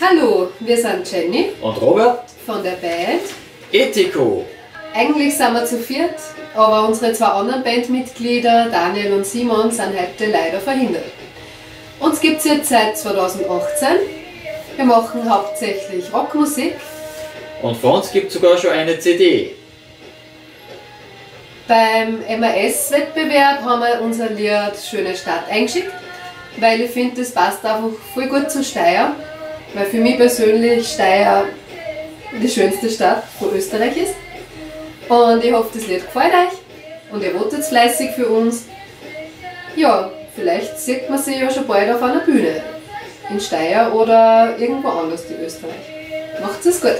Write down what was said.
Hallo, wir sind Jenny und Robert von der Band Ethico. Eigentlich sind wir zu viert, aber unsere zwei anderen Bandmitglieder, Daniel und Simon, sind heute leider verhindert. Uns gibt es jetzt seit 2018. Wir machen hauptsächlich Rockmusik. Und von uns gibt es sogar schon eine CD. Beim MAS-Wettbewerb haben wir unser Lied Schöne Stadt eingeschickt, weil ich finde, das passt einfach voll gut zu Steyr. Weil für mich persönlich Steyr die schönste Stadt von Österreich ist. Und ich hoffe, das Lied gefällt euch und ihr votet fleißig für uns. Ja, vielleicht sieht man sie ja schon bald auf einer Bühne. In Steyr oder irgendwo anders in Österreich. Macht's es gut!